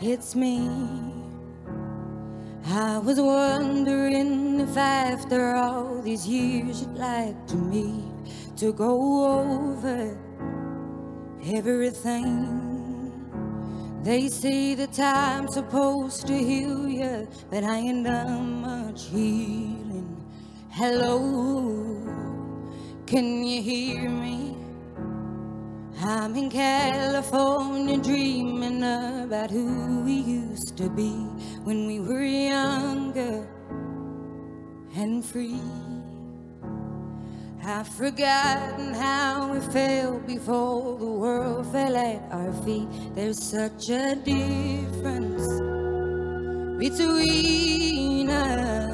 it's me. I was wondering if after all these years you'd like to meet to go over everything. They say the time's supposed to heal you, but I ain't done much healing. Hello, can you hear me? I'm in California dreaming about who we used to be when we were younger and free. I've forgotten how we felt before the world fell at our feet. There's such a difference between us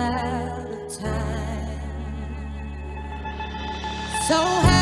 out of time. So